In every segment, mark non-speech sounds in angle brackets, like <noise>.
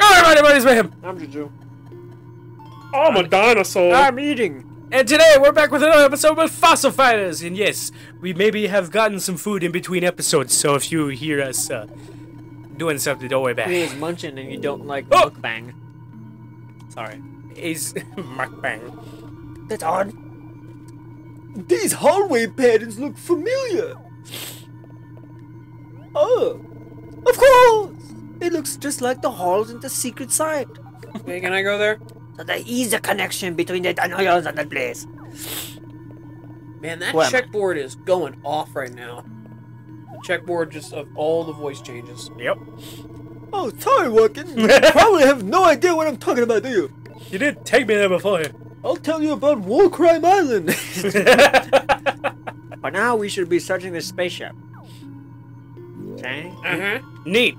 Alright, everybody's with him. I'm Juju. I'm a dinosaur. I'm eating. And today we're back with another episode with Fossil Fighters. And yes, we maybe have gotten some food in between episodes, so if you hear us uh, doing something, don't worry about He it. is munching and you don't like Oh! mukbang. Sorry. Is <laughs> mukbang. That's odd. These hallway patterns look familiar. Oh, of course! It looks just like the halls in the secret site. Okay, can I go there? So there is a connection between the dinosaurs and the place. Man, that Who am I? checkboard is going off right now. The checkboard just of all the voice changes. Yep. Oh, sorry, Walken. <laughs> You probably have no idea what I'm talking about, do you? You did take me there before. I'll tell you about War Crime Island. <laughs> <laughs> But now we should be searching this spaceship. Okay? Uh huh. Neat.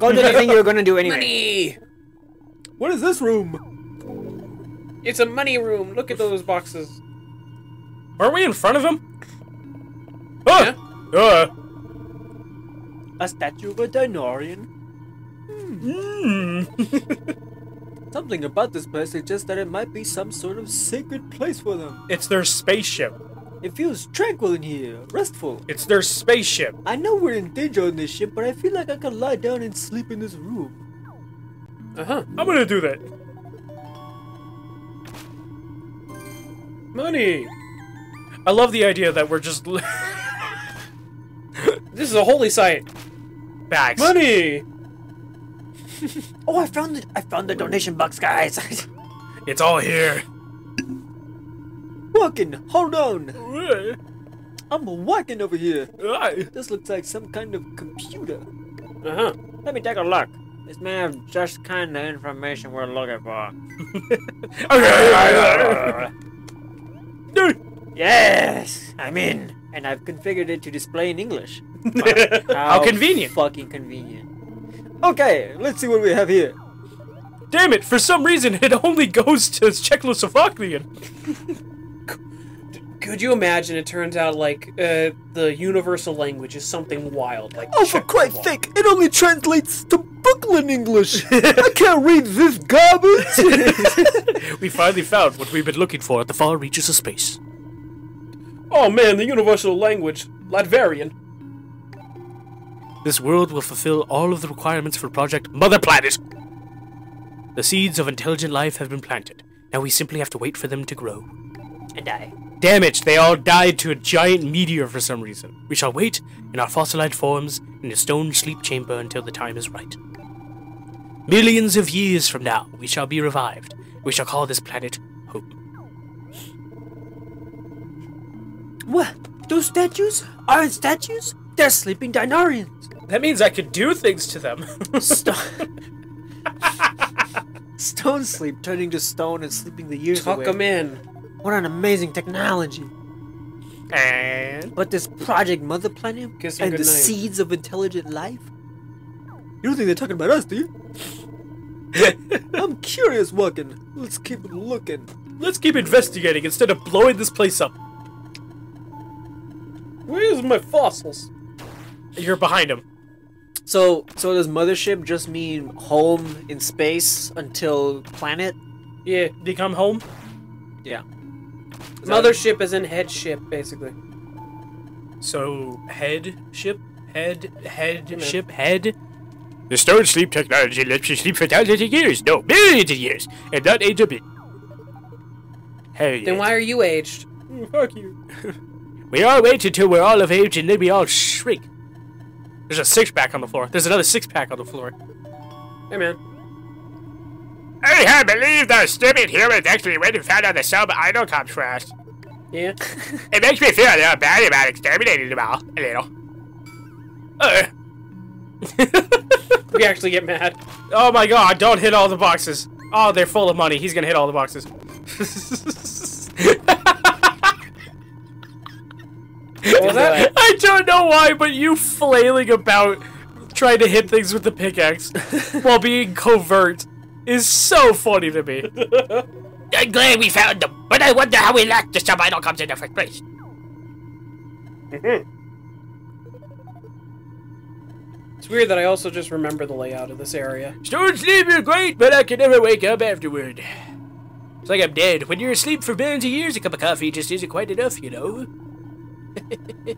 Go do the thing you were gonna do anyway. Money. what is this room? It's a money room. Look at those boxes. Aren't we in front of him? Oh! Uh. A statue of a Dinaurian? Mm. Something about this place suggests that it might be some sort of sacred place for them. it's their spaceship. It feels tranquil in here, restful. It's their spaceship. I know we're in danger on this ship, but I feel like I could lie down and sleep in this room. Uh huh. I'm gonna do that. Money. I love the idea that we're just <laughs> This is a holy site. bags. Money. <laughs> Oh, I found it! I found the donation box, guys. <laughs> It's all here. Walking, hold on. I'm walking over here. okay. This looks like some kind of computer. Uh huh. Let me take a look. This may have just kind of information we're looking for. <laughs> Yes, I'm in, and I've configured it to display in English. <laughs> How convenient. Fucking convenient. Okay, let's see what we have here. Damn it! For some reason, it only goes to Czechoslovakian. <laughs> Could you imagine? It turns out like uh, the universal language is something wild. Like Oh, for Christ's Czechoslovak. sake, it only translates to Brooklyn English. I can't read this garbage. <laughs> <laughs> We finally found what we've been looking for at the far reaches of space. Oh man, the universal language, Latverian. This world will fulfill all of the requirements for Project Mother Planet. The seeds of intelligent life have been planted. Now we simply have to wait for them to grow. And I. Damn it, they all died to a giant meteor for some reason. We shall wait in our fossilized forms in a stone sleep chamber until the time is right. Millions of years from now, we shall be revived. We shall call this planet Hope. what? Those statues aren't statues? They're sleeping Dinaurians. That means I could do things to them. Stop. <laughs> <laughs> Stone sleep turning to stone and sleeping the years Tuck away. them in. What an amazing technology. and But this Project Mother Planet Kiss 'em and the goodnight. seeds of intelligent life? You don't think they're talking about us, do you? <laughs> I'm curious, Walken. Let's keep looking. let's keep investigating instead of blowing this place up. Where's my fossils? You're behind him. So, so does mothership just mean home in space until planet? Yeah, Become home. Yeah. Mothership is in headship basically. So head ship, head head Yeah. ship, head. The stone sleep technology lets you sleep for thousands of years, no millions of years, and not age a bit. Hell yeah. Then why are you aged? <laughs> Fuck you. we all wait until we're all of age and then we all shrink. There's a six pack on the floor. There's another six pack on the floor. Hey man. I can't believe those stupid humans actually went and found out the sub idol comps for us. Yeah. <laughs> It makes me feel a little bad about exterminating them all. A little. Uh. <laughs> we actually get mad. oh my god, don't hit all the boxes. Oh, they're full of money. He's gonna hit all the boxes. That? <laughs> I don't know why, but you flailing about trying to hit things with the pickaxe while being covert is so funny to me. <laughs> I'm glad we found them, but I wonder how we lacked the sub idol comps in the first place. <laughs> It's weird that I also just remember the layout of this area. Stone sleep is great, but I can never wake up afterward. It's like I'm dead. When you're asleep for billions of years, a cup of coffee just isn't quite enough, you know? <laughs>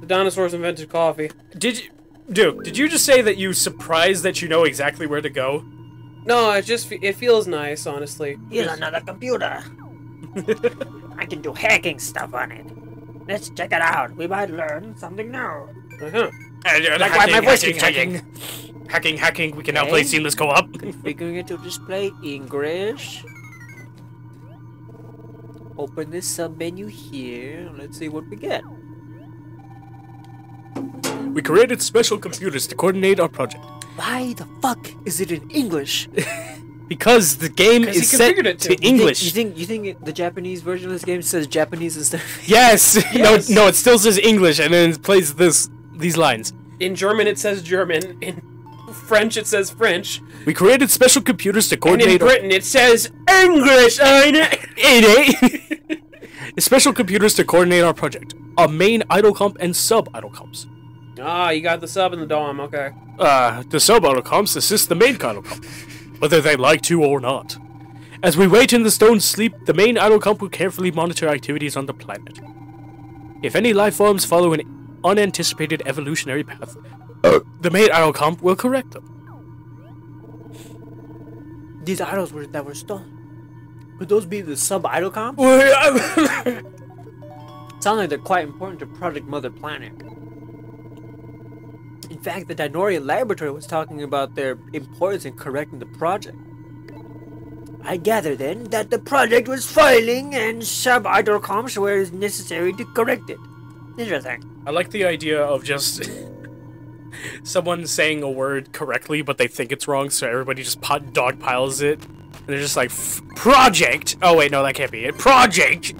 The dinosaurs invented coffee. Did you... Dude, did you just say that you surprised that you know exactly where to go? No, it just it feels nice, honestly. Here's another computer. I can do hacking stuff on it. Let's check it out. We might learn something new. Uh-huh. like why my voice keeps hacking, hacking, hacking. We can now play Seamless Co-op. Configuring it to display English. Open this sub menu here. Let's see what we get. We created special computers to coordinate our project. Why the fuck is it in English? <laughs> Because the game is set configured it to to. You think- English. You think you think the Japanese version of this game says Japanese instead? Yes. <laughs> Yes. No, no, it still says English, and then it plays this these lines. In German, it says German. In French, it says French. We created special computers to coordinate. And in coordinate. our- Britain, it says English. I know. It <laughs> special computers to coordinate our project. Our main idol comp and sub idol comps. Ah, you got the sub and the dom. Okay. Uh, the sub idol comps assist the main idol comp, whether they like to or not. As we wait in the stone sleep, the main idol comp will carefully monitor activities on the planet. If any life forms follow an unanticipated evolutionary path, the main idol comp will correct them. These idols were that were stolen. Could those be the sub idol comp? <laughs> Sound like they're quite important to Project Mother Planet. In fact, the Dinaurian laboratory was talking about their importance in correcting the project. I gather then that the project was failing and sub idol comps were necessary to correct it. Interesting. I like the idea of just <laughs> someone saying a word correctly, but they think it's wrong, so everybody just pot dog piles it, and they're just like "F- project. Oh wait, no, that can't be it. Project.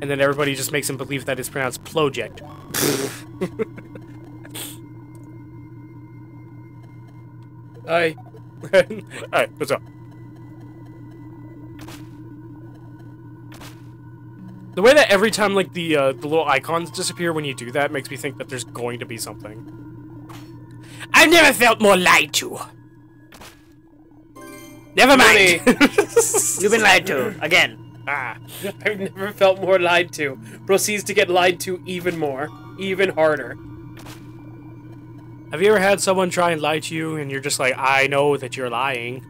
And then everybody just makes him believe that it's pronounced project. I. Alright, <laughs> what's up? The way that every time like the uh, the little icons disappear when you do that makes me think that there's going to be something. I've never felt more lied to. Never mind. <laughs> You've been lied to again. Ah, <laughs> I've never felt more lied to. Proceeds to get lied to even more, even harder. have you ever had someone try and lie to you and you're just like, I know that you're lying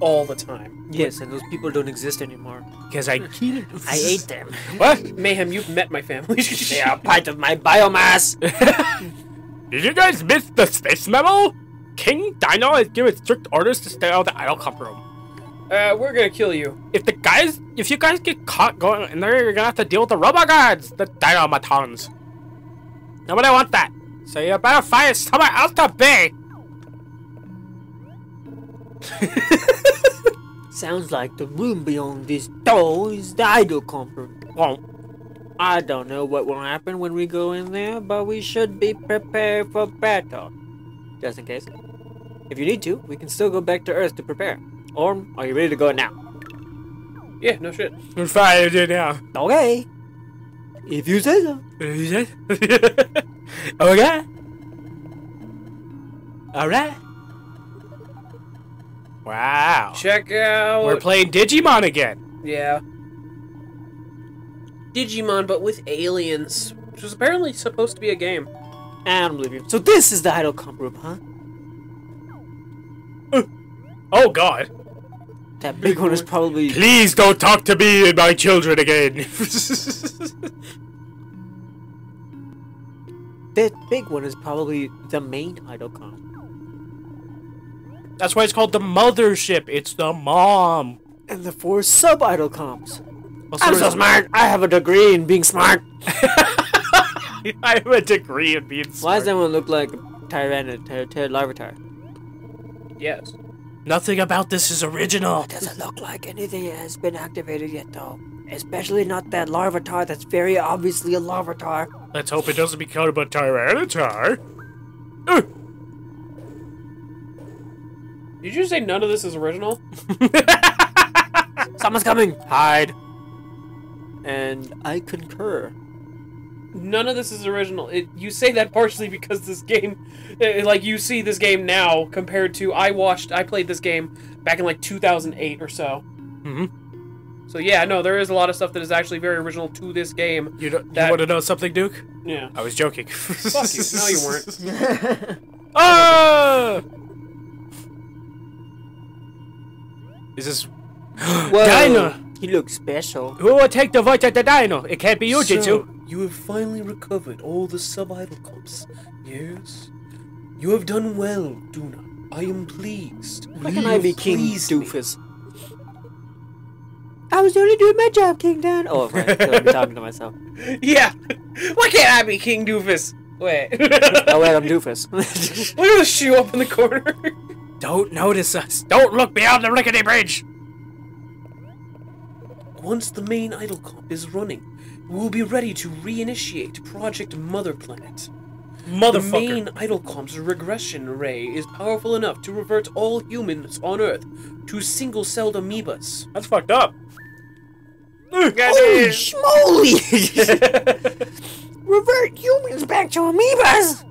All the time. Yes, and those people don't exist anymore. because I <laughs> I ate them. <laughs> what? Mayhem, you've met my family. They are part of my biomass. Did you guys miss the space memo? King Dino has given strict orders to stay out of the idol comp room. Uh, we're gonna kill you. If the guys, if you guys get caught going in there, you're gonna have to deal with the robot guards, the Dinomatons. Nobody wants that. So you better find somewhere else to be. <laughs> Sounds like the room beyond this door is the idol comp room. Well, I don't know what will happen when we go in there, but we should be prepared for battle. Just in case. If you need to, we can still go back to Earth to prepare. Or are you ready to go now? Yeah, no shit. we're fine to do now. Okay. If you say so. If you say so. <laughs> okay. All right. Wow. Check out. We're playing Digimon again. Yeah. Digimon, but with aliens, which was apparently supposed to be a game. I don't believe you. So this is the idol comp room, huh? Oh God. That big one is probably Please don't talk to me and my children again. <laughs> that big one is probably the main idol comp. That's why it's called the mothership. It's the mom. And the four sub idol comps. Also, I'm so smart. I have a degree in being smart. <laughs> I have a degree in being smart. Why does that one look like a Tyrannid, Ty- Ty- Larvitar? Yes. Nothing about this is original. It Doesn't look like anything has been activated yet, though. Especially not that Larvitar that's very obviously a Larvitar. Let's hope it doesn't become a Tyranitar. Uh, Did you say none of this is original? <laughs> Someone's coming! Hide. And I concur. None of this is original. It, you say that partially because this game, eh, like you see this game now compared to I watched, I played this game back in like 2008 or so. Mhm. So yeah, no, there is a lot of stuff that is actually very original to this game. You, don't, you want to know something, Duke? Yeah. I was joking. Fuck you. <laughs> No, you weren't. <laughs> Ah! Is this <gasps> Whoa, Dinah? You look special. who will take the voice of the dino? It can't be you, Jitsu. So, you have finally recovered all the sub-idol comps. Yes? You have done well, Duna. I am pleased. How can I be King pleased me. Doofus? I was only doing my job, King Dan. Oh, right. 'cause <laughs> I'm talking to myself. Yeah. Why can't I be King Doofus? Wait. Oh wait, I'm <laughs> Doofus. Look at the shoe up in the corner. Don't notice us. Don't look beyond the rickety bridge. Once the main idol comp is running, we will be ready to reinitiate Project Mother Planet. Motherfucker. The main idol comp's regression ray is powerful enough to revert all humans on Earth to single-celled amoebas. That's fucked up. Holy schmoly! <laughs> Revert humans back to amoebas!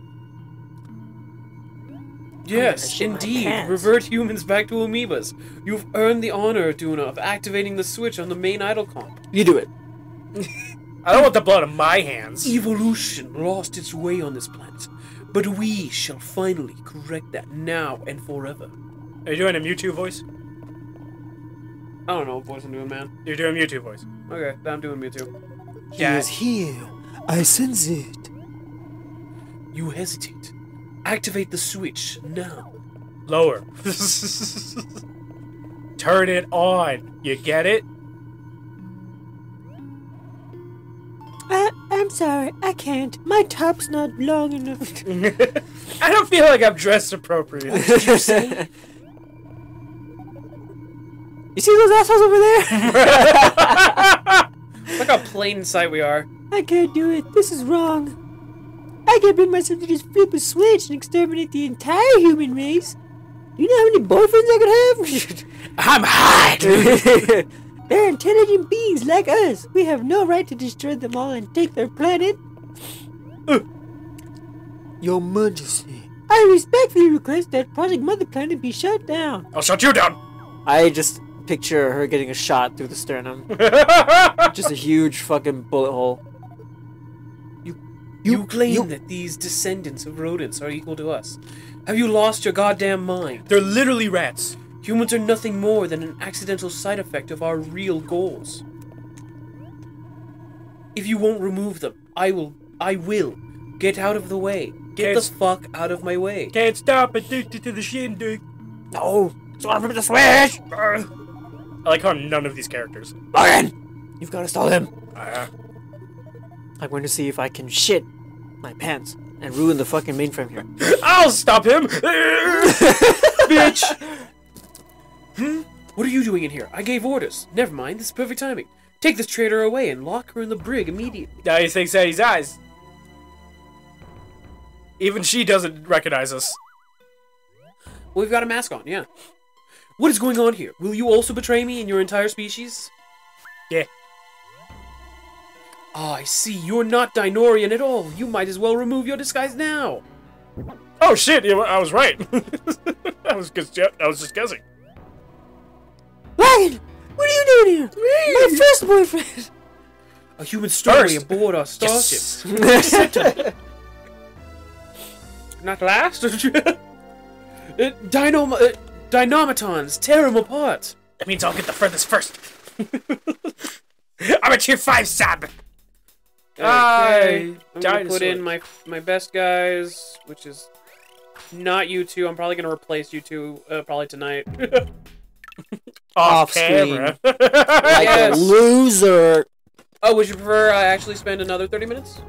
Yes, indeed. Revert humans back to amoebas. You've earned the honor, Duna, of activating the switch on the main idol comp. You do it. <laughs> I don't want the blood on my hands. Evolution lost its way on this planet, but we shall finally correct that now and forever. Are you doing a Mewtwo voice? I don't know what voice I'm doing, man. You're doing Mewtwo voice. Okay, I'm doing Mewtwo. He is here. I sense it. You hesitate. Activate the switch now. Lower. <laughs> Turn it on. You get it? Sorry, I can't. My top's not long enough. <laughs> I don't feel like I'm dressed appropriately. you say? <laughs> You see those assholes over there? <laughs> Look how plain sight we are. I can't do it. This is wrong. I can't bring myself to just flip a switch and exterminate the entire human race. You know how many boyfriends I could have? I'm hot. They're intelligent beings like us. We have no right to destroy them all and take their planet. Uh, your Majesty. I respectfully request that Project Mother Planet be shut down. I'll shut you down. I just picture her getting a shot through the sternum. <laughs> Just a huge fucking bullet hole. You, you claim that these descendants of rodents are equal to us. Have you lost your goddamn mind? They're literally rats. Humans are nothing more than an accidental side effect of our real goals. If you won't remove them, I will. I will. Get out of the way. Get Yes. the fuck out of my way. Can't stop addicted to the shindig. No! Want to flip the switch! I like how none of these characters. Logan! You've got to stop him! Uh, I'm going to see if I can shit my pants and ruin the fucking mainframe here. I'll stop him. <laughs> Bitch! What are you doing in here? I gave orders. Never mind, this is perfect timing. Take this traitor away and lock her in the brig immediately. now he thinks that he's eyes. Even she doesn't recognize us. Well, we've got a mask on, yeah. What is going on here? Will you also betray me and your entire species? Yeah. Ah, I see. You're not Dinaurian at all. You might as well remove your disguise now. Oh shit! Yeah, I was right. <laughs> I was just I was just guessing. Wagon, what are you doing here? My first boyfriend. A human story First. aboard our starship. Yes. <laughs> Not last. <laughs> uh, Dynam- uh, Dynamitons, tear them apart. That means I'll get the furthest first. <laughs> I'm a tier five sub. Okay, I'm gonna put in my my best guys, which is not you two. I'm probably gonna replace you two uh, probably tonight. Off, Off camera. <laughs> Like Yes. a loser! oh, would you prefer I actually spend another 30 minutes?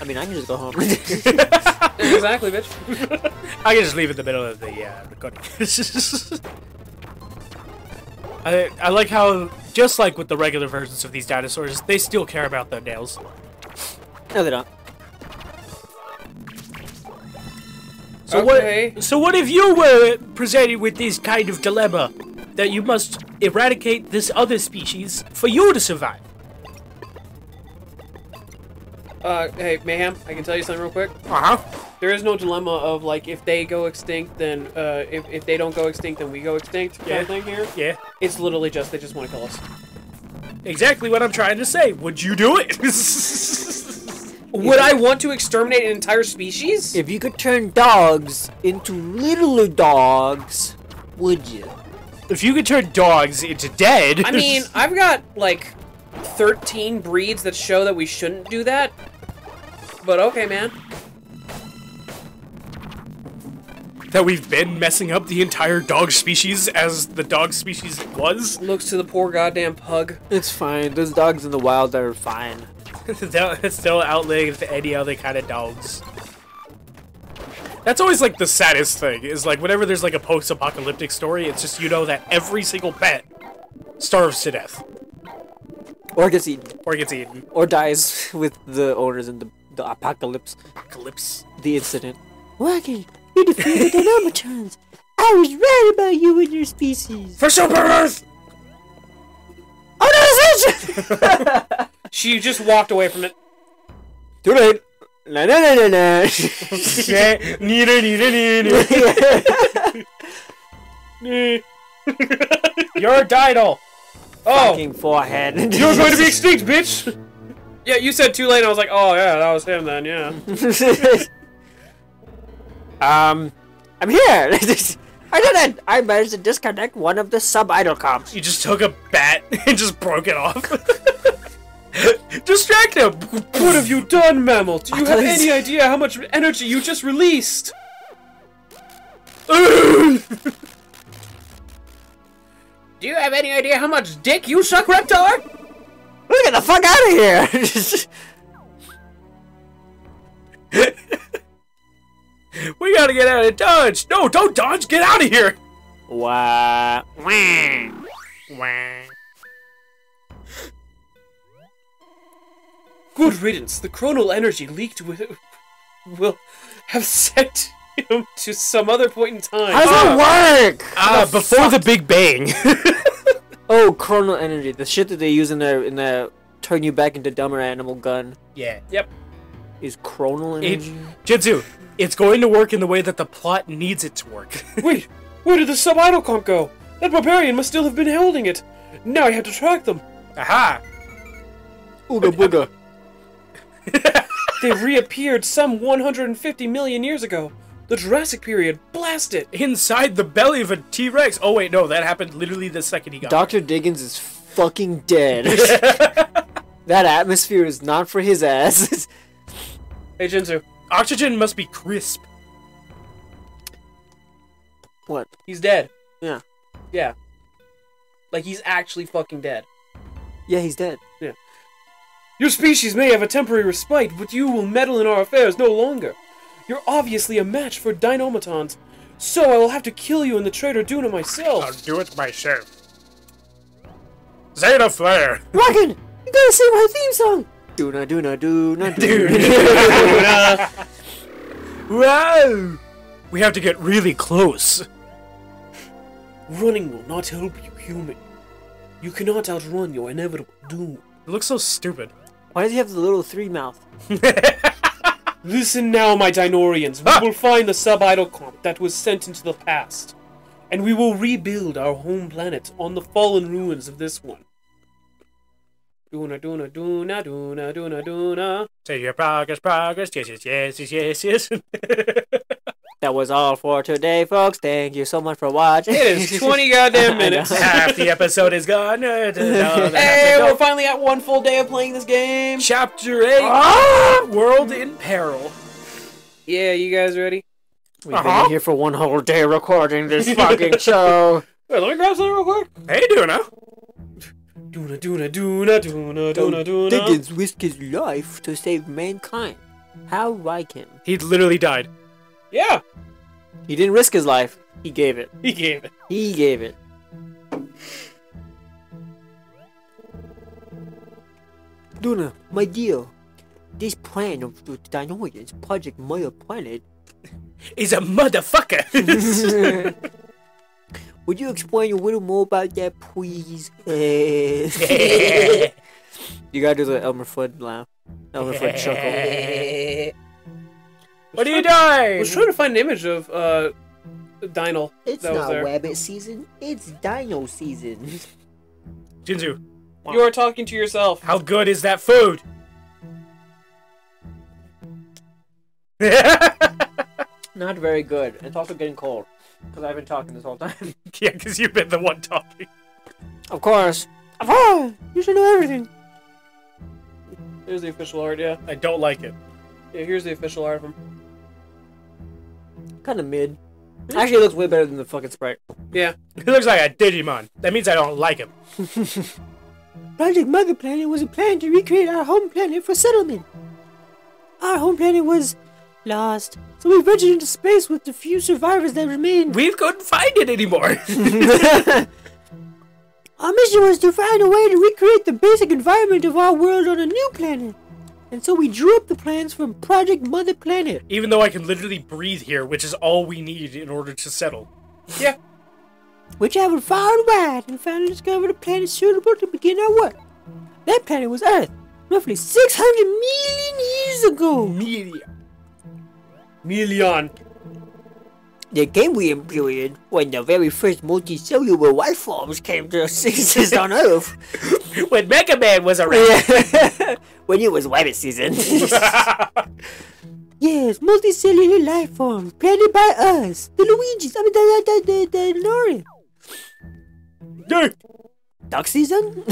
I mean, I can just go home. <laughs> exactly, bitch. I can just leave in the middle of the uh, recording. <laughs> I I like how just like with the regular versions of these dinosaurs, they still care about their nails. no, they don't. So Okay. what? So what if you were presented with this kind of dilemma that you must eradicate this other species for you to survive? Uh, hey, Mayhem, I can tell you something real quick. Uh huh. There is no dilemma of like if they go extinct, then uh, if, if they don't go extinct, then we go extinct kind Yeah. of thing here. Yeah. It's literally just they just want to kill us. Exactly what I'm trying to say. Would you do it? <laughs> Would I want to exterminate an entire species? If you could turn dogs into littler dogs, would you? if you could turn dogs into dead. I mean, <laughs> I've got like 13 breeds that show that we shouldn't do that. But okay, man. that we've been messing up the entire dog species as the dog species was. Looks to the poor goddamn pug. It's fine. Those dogs in the wild are fine. They'll still outlive any other kind of dogs. That's always like the saddest thing is like whenever there's like a post-apocalyptic story, it's just you know that every single pet starves to death Or gets eaten. or gets eaten. Or dies <laughs> with the owners in the, the apocalypse. Apocalypse. The incident. Wagon, you defeated the Nomatrons. I was right about you and your species. For Super Earth! Oh <laughs> no, <laughs> She just walked away from it. Too late. Na na na na na. <laughs> <laughs> You're a Didal. Oh, Fucking forehead. you're going to be extinct, bitch! Yeah, you said too late, and I was like, oh yeah, that was him then, yeah. <laughs> um, I'm here. I did it. I managed to disconnect one of the sub-idol comps. You just took a bat and just broke it off. <laughs> Distract him! What have you done, Mammal? Do you have any idea how much energy you just released? <laughs> Do you have any idea how much dick you suck, Reptar? Look get the fuck out of here. <laughs> We gotta get out of Dodge! No, don't dodge! Get out of here! wow. Good riddance. The chronal energy leaked with will have sent him to some other point in time. How does it work? Ah, before the Big Bang. <laughs> Oh, chronal energy. The shit that they use in their in their turn you back into dumber animal gun yeah. Yep. is chronal It, energy. Jitsu, it's going to work in the way that the plot needs it to work. <laughs> Wait, where did the sub-idol comp go? That barbarian must still have been holding it. Now I have to track them. Aha! Ooga booga. <laughs> They reappeared some 150 million years ago. The Jurassic period. Blast it! Inside the belly of a T Rex. Oh, wait, no, that happened literally the second he got Dr. Diggins is fucking dead. <laughs> that atmosphere is not for his ass. <laughs> Hey, Jinzu. Oxygen must be crisp. what? He's dead. Yeah. Yeah. Like, he's actually fucking dead. Yeah, he's dead. Your species may have a temporary respite, but you will meddle in our affairs no longer. You're obviously a match for Dinomatons, so I will have to kill you and the traitor Duna myself. I'll do it myself. Zeta Flare! Wagon, you gotta sing my theme song. Duna, duna, duna, <laughs> duna. <laughs> Wow! We have to get really close. Running will not help you, human. You cannot outrun your inevitable doom. It looks so stupid. Why does he have the little three mouth? <laughs> Listen now, my Dinaurians. We Ah! will find the sub-idol comp that was sent into the past, and we will rebuild our home planet on the fallen ruins of this one. Duna, duna, duna, duna, duna, duna. Say your progress, progress, yes, yes, yes, yes, yes, yes. <laughs> That was all for today, folks. Thank you so much for watching. It is <laughs> 20 goddamn minutes. Half the episode is gone. No, no, <laughs> Hey, no. we're finally at one full day of playing this game. Chapter 8 World in Peril. Yeah, you guys ready? We've Uh-huh. been here for one whole day recording this fucking <laughs> show. Wait, let me grab something real quick. Hey, Duna. Duna, duna, duna, duna, duna, duna. Dickens risked his life to save mankind. How like him? He literally died. Yeah, He didn't risk his life. He gave it. he gave it. He gave it. Duna, my dear, this plan of the Dinaurians Project Mother Planet, <laughs> is a motherfucker. <laughs> would you explain a little more about that, please? <laughs> you gotta do the Elmer Fudd laugh. Elmer Fudd chuckle. What are you doing? I was trying to find an image of uh, Dynel. It's that was not there. rabbit season. It's dino season. Jinzu, You are talking to yourself. how good is that food? <laughs> Not very good. It's also getting cold. Because I've been talking this whole time. <laughs> yeah, because you've been the one talking. of course. Of course! you should know everything. Here's the official art, yeah. I don't like it. Yeah, here's the official art of him. Kind of mid. Actually, it looks way better than the fucking sprite. Yeah. He looks like a Digimon. That means I don't like him. <laughs> Project Mother Planet was a plan to recreate our home planet for settlement. Our home planet was lost, so we ventured into space with the few survivors that remained. We couldn't find it anymore. <laughs> <laughs> Our mission was to find a way to recreate the basic environment of our world on a new planet. And so we drew up the plans for Project Mother Planet. Even though I can literally breathe here, which is all we need in order to settle. Yeah. We traveled far and wide and finally discovered a planet suitable to begin our work. That planet was Earth, roughly 600 million years ago. Media. Million. The Cambrian period, when the very first multicellular life forms came to exist on Earth. <laughs> when Mega Man was around. <laughs> when it was rabbit season. <laughs> yes, multicellular life forms created by us, the Luigi's, I mean the the the, the, Nori. Yeah. Duck season?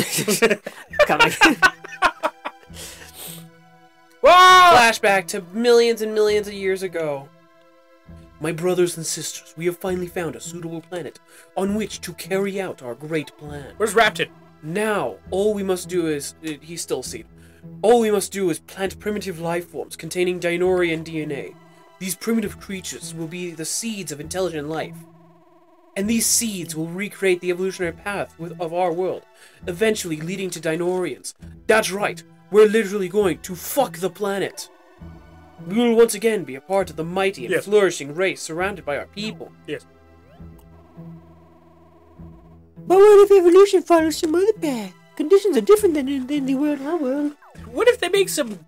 Come on. Flashback to millions and millions of years ago. My brothers and sisters, we have finally found a suitable planet on which to carry out our great plan. Where's Raptor? Now, all we must do is. uh, He's still seed. All we must do is plant primitive life forms containing Dinaurian DNA. These primitive creatures will be the seeds of intelligent life. And these seeds will recreate the evolutionary path with, of our world, eventually leading to Dinaurians. That's right, we're literally going to fuck the planet. We will once again be a part of the mighty and Yes. flourishing race surrounded by our people. Yes. but what if evolution follows some other path? Conditions are different than in, than the world our world. What if they make some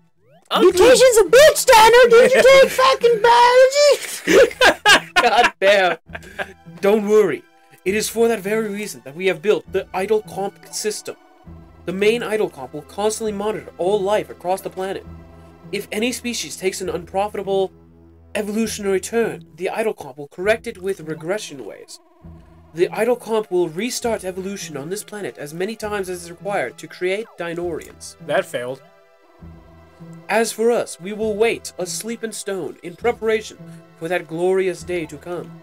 ugly... Mutations a bitch, Dino! Did you take fucking biology? <laughs> God damn. Don't worry. It is for that very reason that we have built the Idol Comp system. The main Idol Comp will constantly monitor all life across the planet. If any species takes an unprofitable evolutionary turn, the Idol Comp will correct it with regression waves. The Idol Comp will restart evolution on this planet as many times as is required to create Dinaurians. That failed. As for us, we will wait asleep in stone in preparation for that glorious day to come.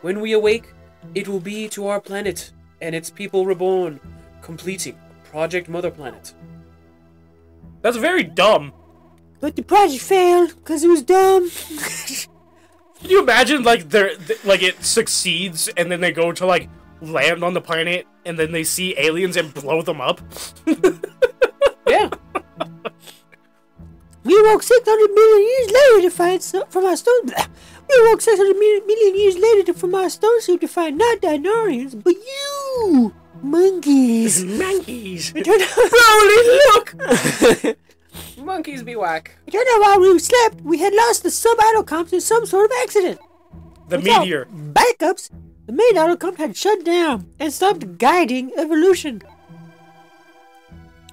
When we awake, it will be to our planet and its people reborn, completing Project Mother Planet. That's very dumb. But the project failed because it was dumb. Can <laughs> you imagine like they're th- like it succeeds and then they go to like land on the planet and then they see aliens and blow them up? <laughs> Yeah, <laughs> We woke 600 million years later to find some from our stone. We woke 600 million, million years later to, from our stone soup to find not Dinaurians, but you, monkeys. Monkeys. Out, look. Monkeys be whack. it turned out while we slept, we had lost the sub-idol comps in some sort of accident. The Without meteor. Backups, the main idol comp had shut down and stopped guiding evolution.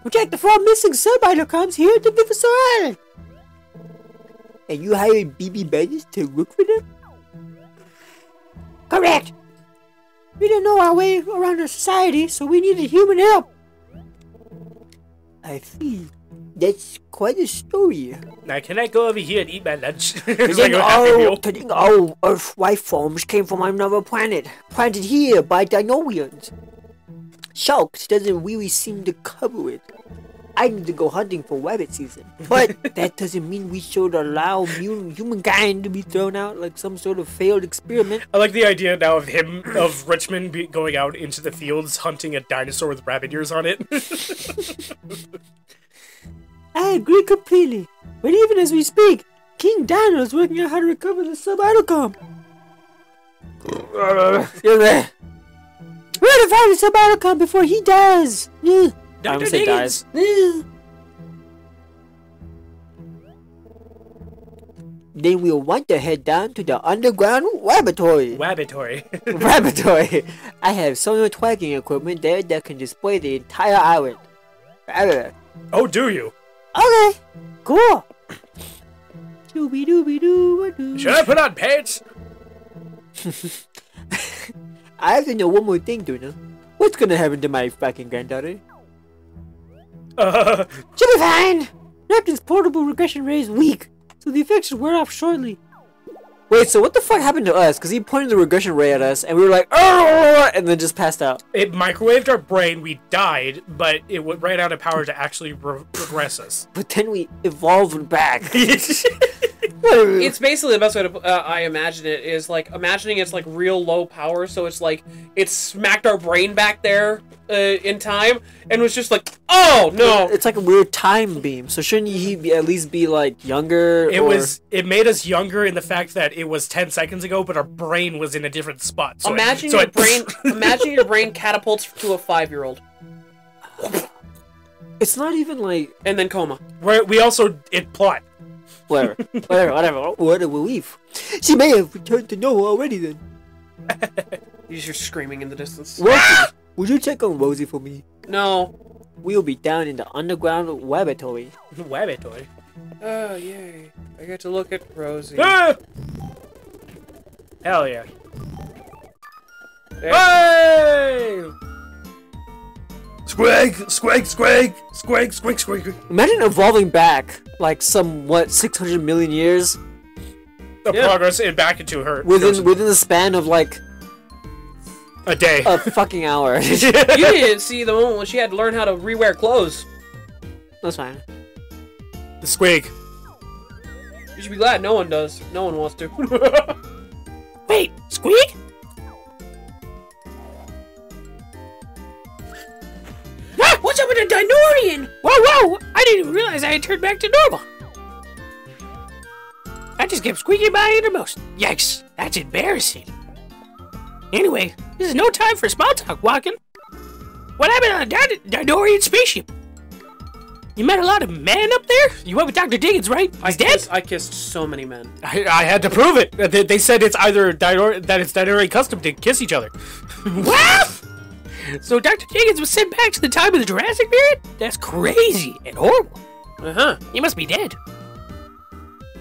We tracked the four missing sub-idol comps here to Vivosaur Island. And you hired BB Bandits to look for them? Correct. We didn't know our way around our society, so we needed human help. I see. That's quite a story. Now can I go over here and eat my lunch? To it's like think, all, think all Earth life forms came from another planet, planted here by Dinaurians. Shulks doesn't really seem to cover it. I need to go hunting for rabbit season. <laughs> But that doesn't mean we should allow humankind to be thrown out like some sort of failed experiment. I like the idea now of him of Richmond be going out into the fields hunting a dinosaur with rabbit ears on it. <laughs> I agree completely. But even as we speak, King Dino is working out how to recover the sub-idol comp. We're to find the sub-idol before he dies. Yeah. I would say dies. Yeah. Then we'll want to head down to the underground laboratory. Laboratory. <laughs> <laughs> laboratory. I have sonar tracking equipment there that can display the entire island. Oh, do you? Okay, cool. Dooby dooby doo doo. Should <laughs> I put on pants? I have to know one more thing, Duna. What's gonna happen to my fucking granddaughter? Uh, She'll be fine. Neptune's portable regression ray is weak, so the effects should wear off shortly. Wait, so what the fuck happened to us? Because he pointed the regression ray at us, and we were like, oh, and then just passed out. it microwaved our brain. We died, but it ran out of power to actually re- regress us. But then we evolved back. <laughs> <laughs> Whatever. It's basically the best way to uh, I imagine it is like imagining it's like real low power, so it's like it smacked our brain back there uh, in time, and was just like, oh no, It's like a weird time beam. So shouldn't he be, at least be like younger? It or- was. It made us younger in the fact that it was ten seconds ago, but our brain was in a different spot. So it- imagine so your it- brain, <laughs> imagine your brain catapults to a five year old, It's not even like and then coma. Where we also it plot. Whatever, whatever, whatever. <laughs> What a relief. She may have returned to Noah already. Then. <laughs> You just screaming in the distance. <gasps> Rosie, would you check on Rosie for me? No. We'll be down in the underground laboratory. <laughs> Laboratory. Oh yay! I get to look at Rosie. Ah! Hell yeah! There- Hey! Squig, squig, squig, squig, squig, squig. Imagine evolving back like some what 600 million years The Yeah. progress in back into her within within the span of like a day. a fucking hour. <laughs> <laughs> you didn't see the moment when she had to learn how to rewear clothes. That's fine. the squig. You should be glad no one does. No one wants to. <laughs> Wait, squig? Ah, what's up with the Dinaurian? Whoa, whoa! I didn't even realize I had turned back to normal. I just kept squeaking by innermost. Yikes, that's embarrassing. Anyway, this is no time for small talk, Walken. What happened on the Din- Dinaurian spaceship? You met a lot of men up there? You went with Dr. Diggins, right? I He's dead? kissed, I kissed so many men. I, I had to prove it. They, they said it's either Dinor- that it's Dinori custom to kiss each other. what? So Dr. Jenkins was sent back to the time of the Jurassic period? That's crazy and horrible. Uh huh. He must be dead.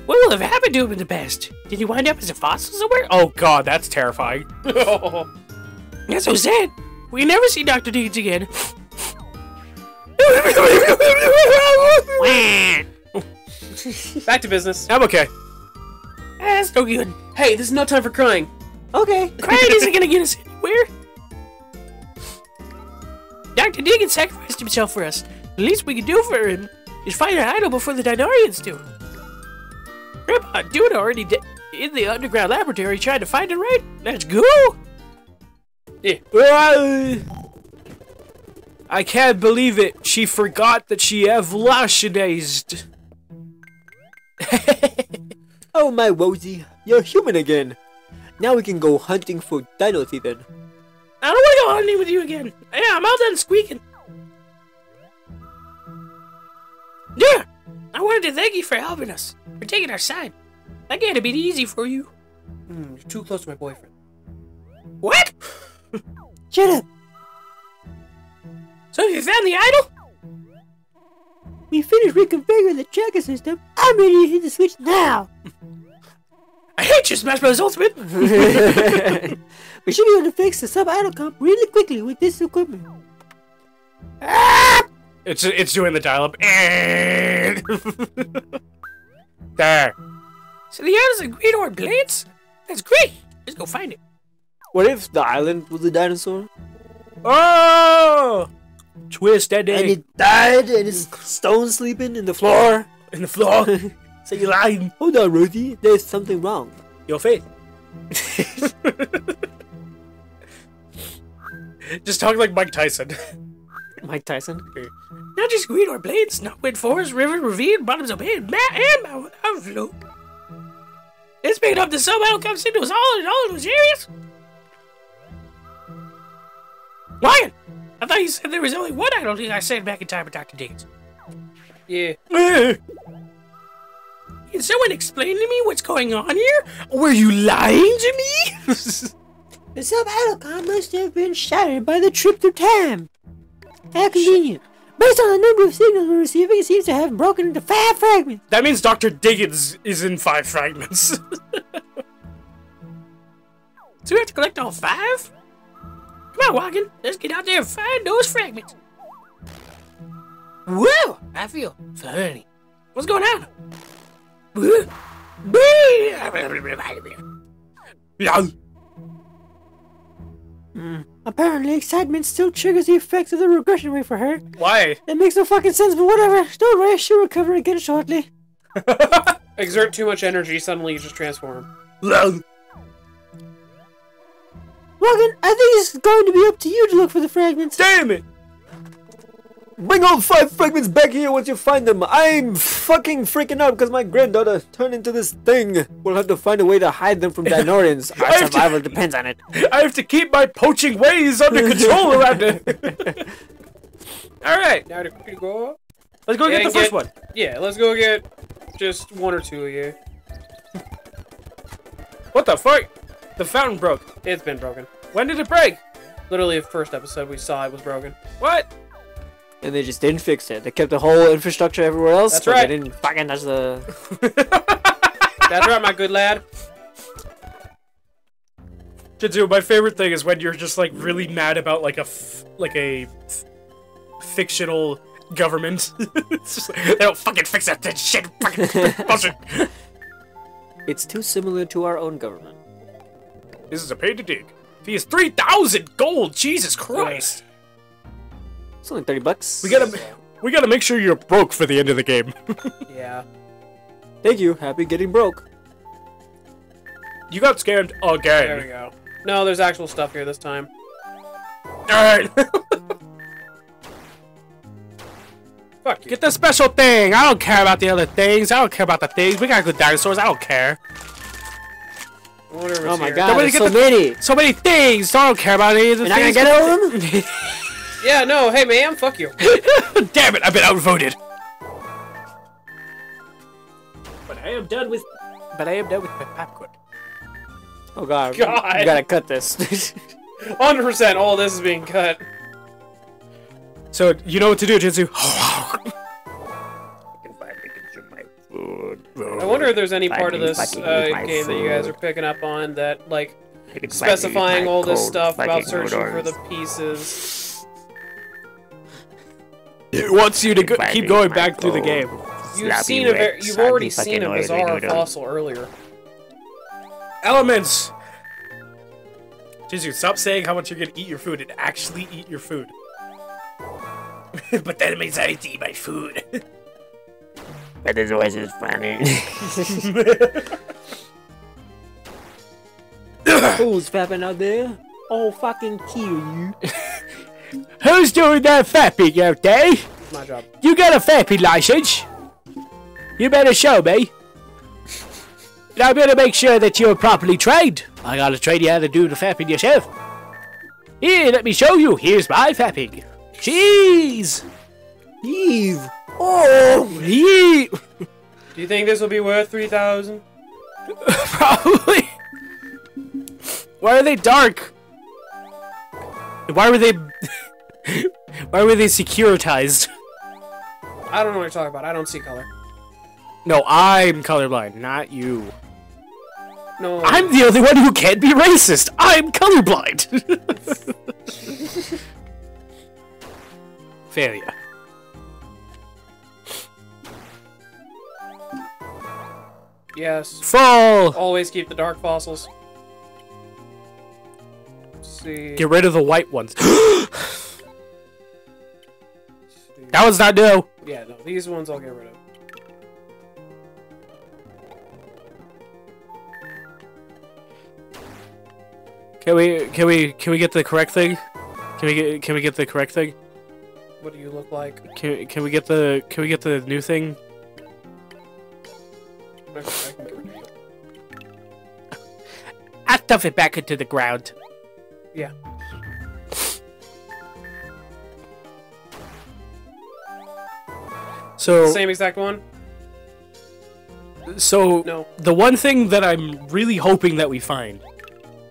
What will have happened to him in the past? Did he wind up as a fossil somewhere? Oh god, that's terrifying. <laughs> That's so sad. We never see Dr. Diggins again. <laughs> Back to business. I'm okay. That's no good. Hey, this is no time for crying. Okay. Crying isn't gonna get us anywhere. Dr. Diggins sacrificed himself for us. The least we can do for him is find an idol before the Dinaurians do. Grandpa Duna already de- in the underground laboratory trying to find it right. Let's go. Uh, I can't believe it. She forgot that she evolutionized. <laughs> Oh my Rosie, you're human again. Now we can go hunting for dino then. I don't want to go hunting with you again. Yeah, I'm all done squeaking. Yeah, I wanted to thank you for helping us, for taking our side. That can't have been easy for you. Hmm, you're too close to my boyfriend. What? <laughs> Shut up. So you found the idol? We finished reconfiguring the tracker system. I'm ready to hit the switch now. <laughs> I hate you, Smash Bros. Ultimate. <laughs> we should be able to fix the sub idol comp really quickly with this equipment. Ah! It's it's doing the dial-up. <laughs> there. So the idol's a great orb blades? That's great. Let's go find it. What if the island was a dinosaur? Oh! Twist that day. And it died and it's stone sleeping in the floor? in the floor. <laughs> Say you're lying. Hold on, Rosie. There's something wrong. Your face. <laughs> Just talk like Mike Tyson. Mike Tyson? Not just green or blades, not wind forest, river, ravine, bottoms of bed, mat, and mountain outflow. It's picking up the sub idol comp signals all in all of those areas. Lion! I thought you said there was only one idol thing I said back in time with Dr. Dickens. Yeah. Eh. Can someone explain to me what's going on here? Were you lying to me? <laughs> The sub-Helicon must have been shattered by the trip through time. How convenient. Based on the number of signals we're receiving, it seems to have broken into five fragments. that means Dr. Diggins is in five fragments. <laughs> so we have to collect all five? Come on, Wagon. Let's get out there and find those fragments. Whoa! I feel funny. What's going on? <laughs> Apparently, excitement still triggers the effects of the regression wave for her. Why? It makes no fucking sense, but whatever. Don't worry, she'll recover again shortly. <laughs> Exert too much energy, suddenly you just transform. Logan, I think it's going to be up to you to look for the fragments. Damn it! Bring all five fragments back here once you find them. I'm fucking freaking out because my granddaughter turned into this thing. We'll have to find a way to hide them from <laughs> Dinaurians. Our have to- survival depends on it. <laughs> I have to keep my poaching ways under control <laughs> around it. Alright, Now to go. let's go Yeah, get the and first one. Yeah, let's go get just one or two of you. What the fuck? The fountain broke. It's been broken. When did it break? Literally, the first episode we saw it was broken. What? And they just didn't fix it. They kept the whole infrastructure everywhere else. That's right. They didn't fucking touch the. <laughs> That's right, my good lad. Jitsu, my favorite thing is when you're just like really mad about like a f- like a fictional government. <laughs> it's just like, they don't fucking fix that, that shit. Fucking <laughs> bullshit. It's too similar to our own government. This is a pain to dig. Fee is three thousand gold. Jesus Christ. It's only 30 bucks. We gotta we gotta make sure you're broke for the end of the game. <laughs> Yeah. Thank you. Happy getting broke. you got scammed again. There we go. No, there's actual stuff here this time. All right. <laughs> Fuck you. Get the special thing. I don't care about the other things. I don't care about the things. We got good dinosaurs. I don't care. I wonder if it's Oh my here. god, Nobody there's get so the- many. So many things. So I don't care about any of the You're not gonna get all <laughs> of them? Yeah, no, hey, ma'am, fuck you. <laughs> Damn it! I've been outvoted. But I am done with. But I am done with my popcorn. oh god. God. You gotta cut this. <laughs> 100% all this is being cut. So you know what to do, Jinsu. <laughs> I wonder if there's any part of this uh, game that you guys are picking up on that, like, specifying all this stuff about searching for the pieces. It wants you to go- keep going back through the game. You've seen a ver- you've already seen a bizarre fossil earlier. Elements. Jinsu, stop saying how much you're gonna eat your food and actually eat your food. <laughs> but that means I have to eat my food. But his voice is funny. <laughs> Who's fapping out there? I'll fucking kill you. <laughs> Who's doing that fapping out there? It's my job. You got a fapping license? You better show me. And I better make sure that you're properly trained. I gotta train you how to do the fapping yourself. Here, let me show you. Here's my fapping. Cheese! Eve. Oh! Yee! Do you think this will be worth 3,000? <laughs> Probably. Why are they dark? Why were they... <laughs> Why were they securitized? I don't know what you're talking about. I don't see color. No, I'm colorblind, not you. No. I'm the only one who can't be racist. I'm colorblind. <laughs> Failure. Yes. Fall. Always keep the dark fossils. See. Get rid of the white ones. <gasps> that one's not new. Yeah, no, these ones I'll get rid of. Can we? Can we? Can we get the correct thing? Can we get? Can we get the correct thing? What do you look like? Can Can we get the? Can we get the new thing? Okay, I can get rid of you. I stuff it back into the ground. Yeah. So Same exact one? So No. the one thing that I'm really hoping that we find,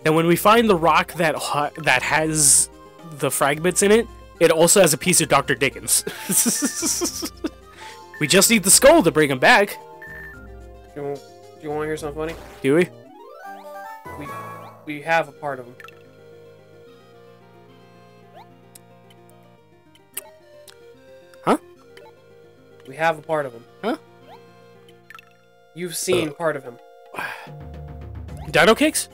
and when we find the rock that ha- that has the fragments in it, it also has a piece of Dr. Diggins. <laughs> we just need the skull to bring him back, Do you, do you want to hear something funny? do we? We we have a part of him. We have a part of him. Huh? You've seen part of him. <sighs> Dino cakes?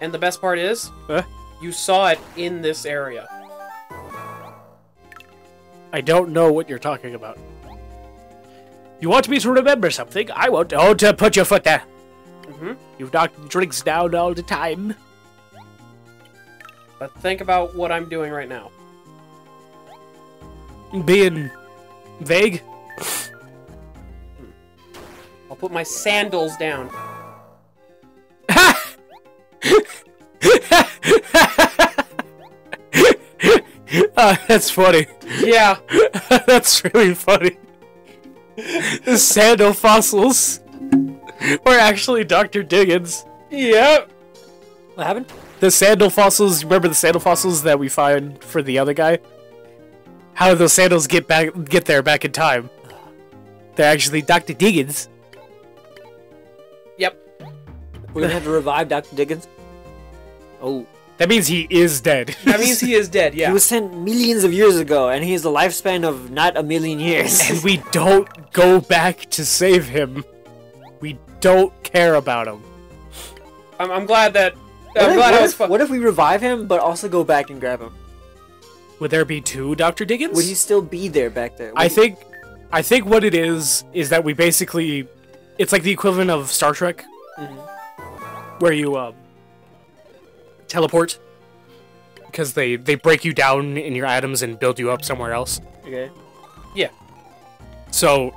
And the best part is, Huh? you saw it in this area. I don't know what you're talking about. You want me to remember something? I won't. Oh, to put your foot there. hmm You've knocked drinks down all the time. But think about what I'm doing right now. Being vague. I'll put my sandals down. Ah, that's funny. Yeah. <laughs> that's really funny. The sandal fossils were actually Dr. Diggins. Yep. What happened? The sandal fossils, remember the sandal fossils that we find for the other guy? How did those sandals get back get there back in time? They're actually Dr. Diggins. Yep. We're gonna have to revive Dr. Diggins. Oh, That means he is dead. That means he is dead. Yeah. he was sent millions of years ago, and he has a lifespan of not a million years. and we don't go back to save him. We don't care about him. I'm, I'm glad that. what, I'm if, glad what I was. if- what if we revive him, but also go back and grab him? Would there be two Dr. Diggins? Would he still be there back there? I Would- think I think what it is is that we basically it's like the equivalent of Star Trek where you um, teleport because they they break you down in your atoms and build you up somewhere else. Okay. Yeah. So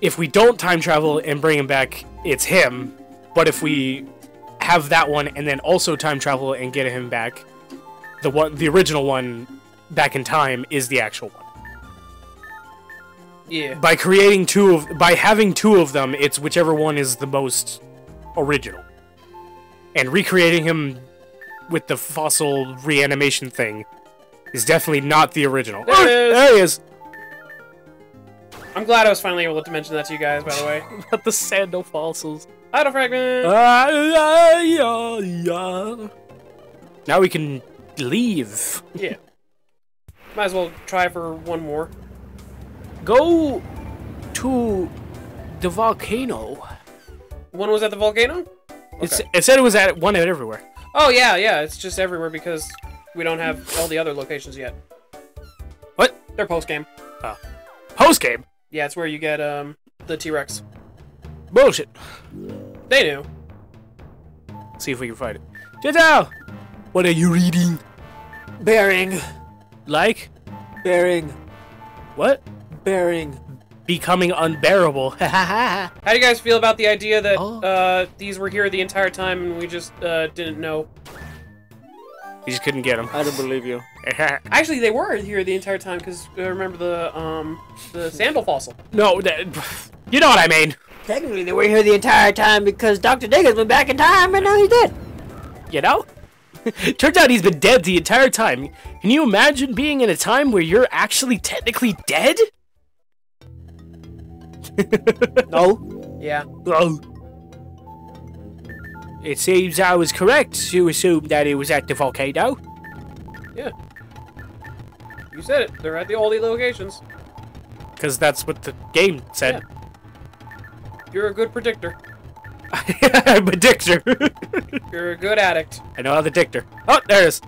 if we don't time travel and bring him back, it's him. But if we have that one and then also time travel and get him back, the one the original one back in time is the actual one. yeah. by creating two of by having two of them it's whichever one is the most original and recreating him with the fossil reanimation thing is definitely not the original There Oh, is. there he is I'm glad I was finally able to mention that to you guys. By the way. <laughs> About the sandal fossils Idol fragment. Ah, yeah, yeah, yeah. now we can leave yeah. Might as well try for one more. go to the volcano One was at the volcano. Okay. it said it was at one at everywhere Oh yeah, yeah. It's just everywhere because we don't have all the other locations yet. What? They're post game. post game Yeah, it's where you get um the T Rex. bullshit They knew. See if we can find it. Jitao! What are you reading? Bearing, Like? bearing, What? bearing. Becoming unbearable. <laughs> How do you guys feel about the idea that Oh. uh, these were here the entire time and we just uh, didn't know? you just couldn't get them. I don't believe you. <laughs> Actually, they were here the entire time because uh, remember the um the sandal fossil. no, that, you know what I mean. Technically, they were here the entire time because Dr. Diggins went back in time and now he's dead. You know? <laughs> Turns out he's been dead the entire time. Can you imagine being in a time where you're actually technically dead? <laughs> No. Yeah. Oh. It seems I was correct to assume that it was at the volcano. Yeah. You said it. They're at the all the locations. Because that's what the game said. You're a good predictor. I'm a dictor. You're a good addict. I know how the dictor. Oh, there it is.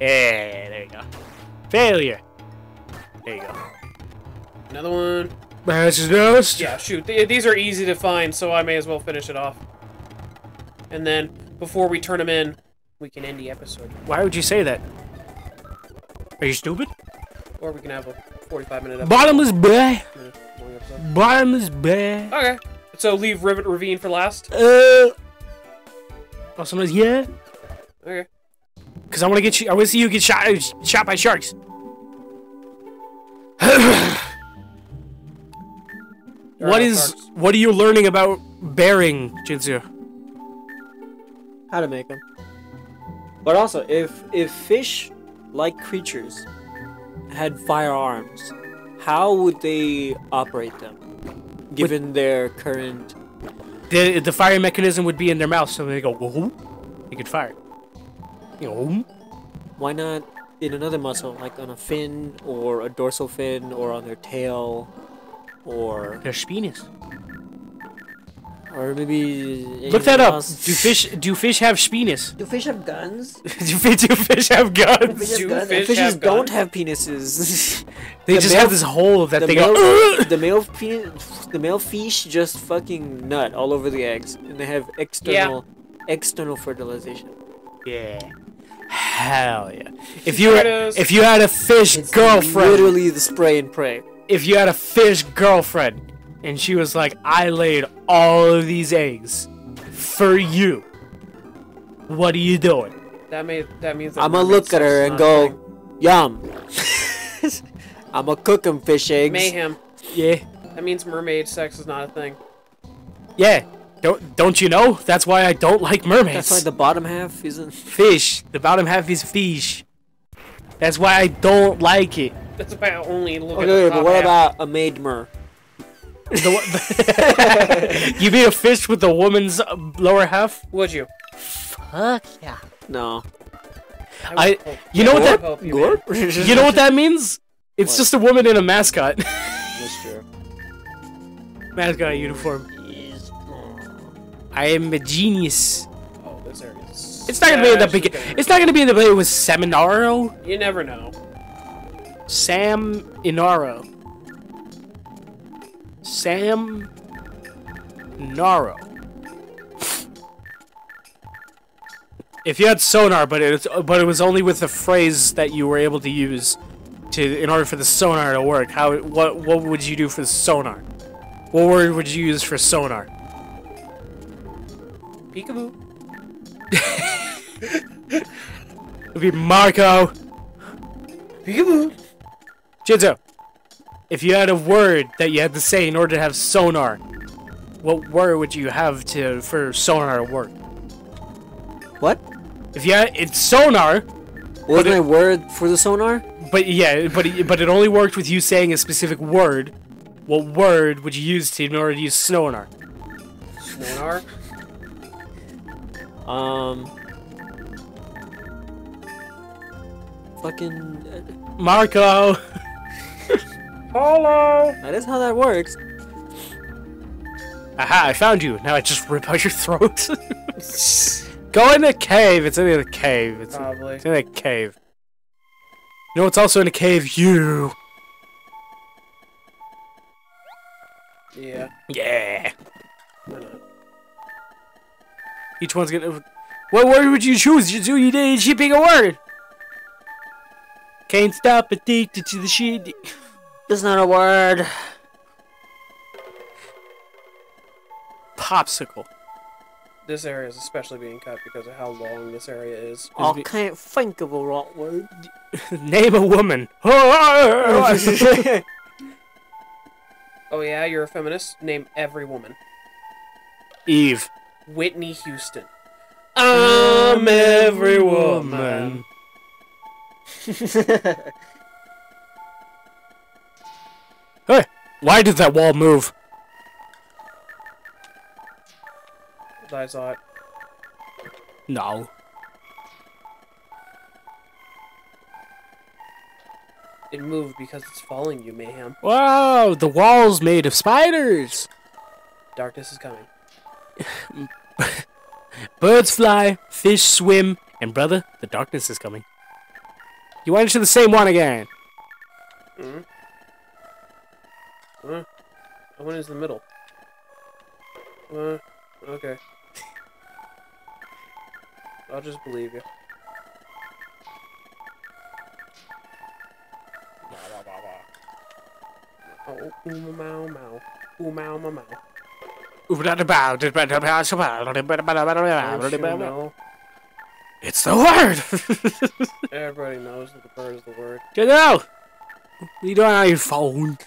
Yeah, there you go. Failure. There you go. Another one. That's just Yeah, shoot. Th- these are easy to find, so I may as well finish it off. And then, before we turn them in, we can end the episode. Why would you say that? Are you stupid? Or we can have a 45 minute episode. Bottomless bear. Bottomless bear. Okay. So leave Rivet Ravine for last. Uh. Oh, someone's yeah. Okay. Cause I want to get you. I want to see you get shot shot by sharks. <sighs> what is sharks. what are you learning about bearing, Jinzu? How to make them. But also, if if fish-like creatures had firearms, how would they operate them? Given their current The the fire mechanism would be in their mouth, so they go whoop, you could fire. You know. Why not in another muscle, like on a fin or a dorsal fin or on their tail, or their penis. Or maybe Look that anything up. else. Do fish do fish have penis? <laughs> Do fish have guns? do, fish, do fish have guns? Fish have Do guns? fish Fishes have don't guns? have penises. <laughs> They The just male- have this hole that the they male, go. the male penis, the male fish just fucking nut all over the eggs, and they have external, external fertilization. Yeah. Hell yeah. If you were, if you had a fish It's girlfriend, literally the spray and pray. if you had a fish girlfriend, and she was like, "I laid all of these eggs for you," what are you doing? That may that means. that I'm gonna look at her and go, thing. yum. I'm gonna cook cook 'em fish eggs. mayhem. Yeah, That means mermaid sex is not a thing. yeah. Don't don't you know? That's why I don't like mermaids. That's why the bottom half isn't. <laughs> fish. The bottom half is fish. That's why I don't like it. That's why I only look at Okay, the but what half. about a maid mer? The one- <laughs> you mean a fish with the woman's uh, lower half? Would you? Fuck yeah. No. would I- hope- you know what that- you. <laughs> You know what that means? It's What? just a woman in a mascot. <laughs> That's true. mascot uniform. I am a genius. Oh, this area It's not gonna be in the especially big. It's not gonna be in the play with Seminaro. You never know. Sam Inaro. Sam Naro. If you had sonar, but it but it was only with the phrase that you were able to use to in order for the sonar to work. How what what would you do for the sonar? What word would you use for sonar? Peekaboo. <laughs> It would be Marco. Peekaboo. Jinzo, if you had a word that you had to say in order to have sonar, what word would you have to for sonar to work? What? If you had it's sonar, What was it- my word for the sonar? but yeah, but it, but it only worked with you saying a specific word. What word would you use to in order to use sonar? Sonar. Um. Fucking. uh, Marco. Hello. That is how that works. Aha! I found you. Now I just rip out your throat. <laughs> Go in a cave. It's in a cave. It's, Probably. it's in a cave. You know what's also in a cave? You. Yeah. Yeah. Each one's gonna. What word would you choose? You do you need you pick a word. Can't stop addicted to the shit. That's not a word. Popsicle. This area is especially being cut because of how long this area is. I be- can't think of a right word. <laughs> Name a woman. <laughs> Oh yeah, you're a feminist. Name every woman. Eve. Whitney Houston. I'm um, every woman. <laughs> Hey, why did that wall move? I saw it. No. It moved because it's following you, Mayhem. Wow, the wall's made of spiders. Darkness is coming. <laughs> Birds fly, fish swim, and brother, the darkness is coming. You went into the same one again. Mm. Uh, I went into the middle. Uh, okay. I'll just believe you. Oh, ooh, mow, mow. Ooh, mow, mow, mow. Don't you know? It's the word! <laughs> Everybody knows that the bird is the word. Get out! You doing on your phone?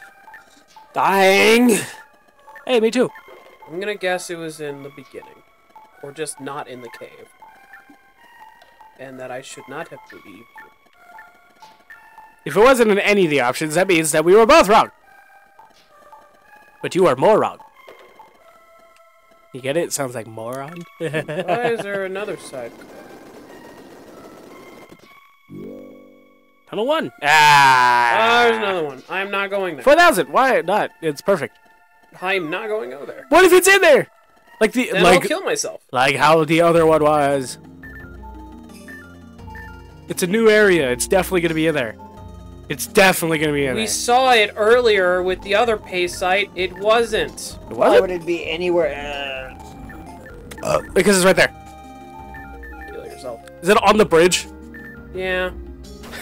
Dying. Hey, me too. I'm gonna guess it was in the beginning. Or just not in the cave. And that I should not have believed you. If it wasn't in any of the options, that means that we were both wrong. But you are more wrong. You get it? Sounds like moron. <laughs> Why is there another side? Tunnel one. Ah, there's another one. I'm not going there. Four thousand. Why not? It's perfect. I'm not going over there. What if it's in there? Like the Then like I'll kill myself. like how the other one was. It's a new area. It's definitely gonna be in there. It's definitely gonna be in there. We there. saw it earlier with the other pay site. It wasn't. It Why wasn't? would it be anywhere else? because it's right there. Kill yourself. Is it on the bridge? Yeah.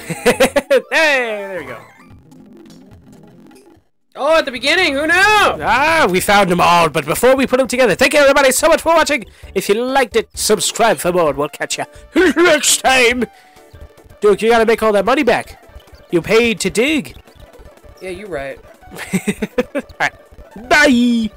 <laughs> hey, there we go. Oh, at the beginning. Who knew? Ah, we found them all, but before we put them together, thank you everybody so much for watching. If you liked it, subscribe for more, and we'll catch you <laughs> next time. Duke, you gotta make all that money back. You paid to dig. Yeah, you're right. <laughs> Alright, bye.